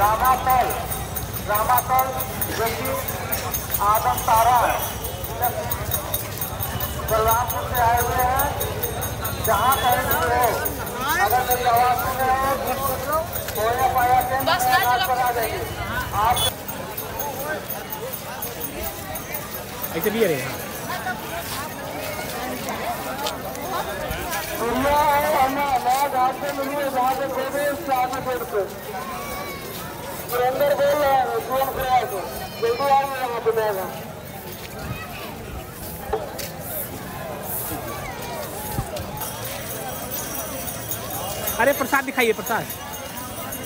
रामातल रामातल जो कि आदम तारा बलरामपुर से आए हुए हैं जहाँ कहीं भी हो अगर मेरी आवाज़ सुन रहे हो सोया पाया। पर आ जाइए आप ऐसे भी है है जहाँ से उससे आगे के बोल जल्दी अरे, प्रसाद दिखाइए, प्रसाद।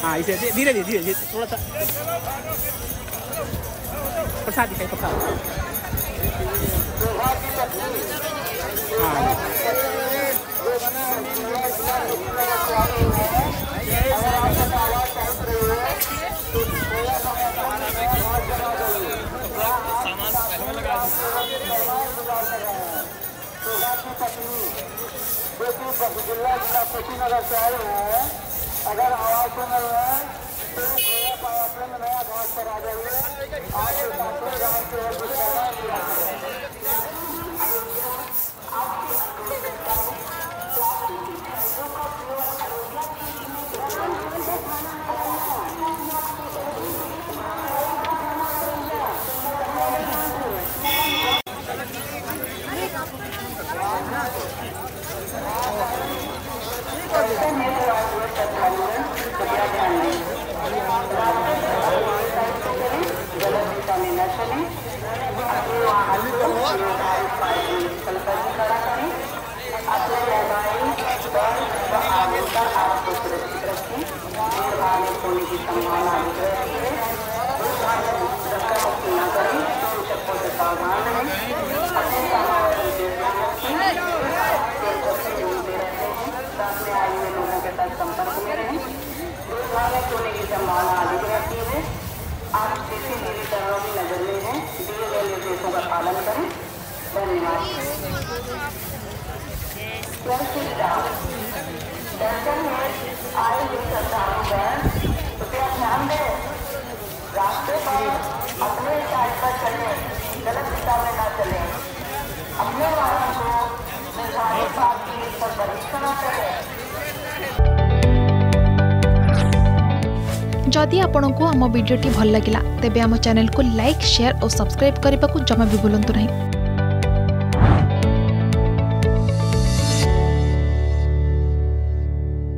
हाँ इसे धीरे धीरे धीरे धीरे, थोड़ा सा। प्रसाद दिखाइए, प्रसाद। हाँ। जिला जिला कुशीनगर से आए हुए हैं अगर आवाज़ सुन रहे हैं तो नया घाट पर आ जाइए आपके घाट रहें होने की संभावना अधिक रहती है आप सीसीटीवी कैमरों की नज़र में हैं दिए गए निर्देशों का पालन करें धन्यवाद दर्शन में आए हुए श्रद्धालुगण अपने पर चलें गलत दिशा में ना चलें अपने वाहन को निर्धारित पर करें जदि आपंक आम भिडी भल लगा तेब आम चैनल को लाइक सेयार और सब्सक्राइब करने को जमा भी भूलु नहीं।